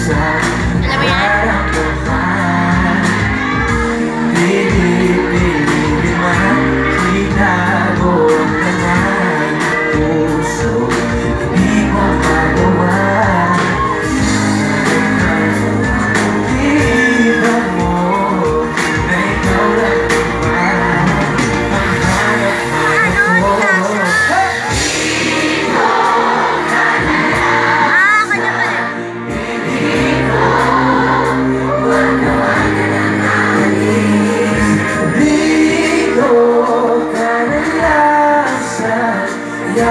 yourself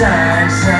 sign, sign.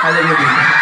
还在右边。